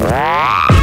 Ah!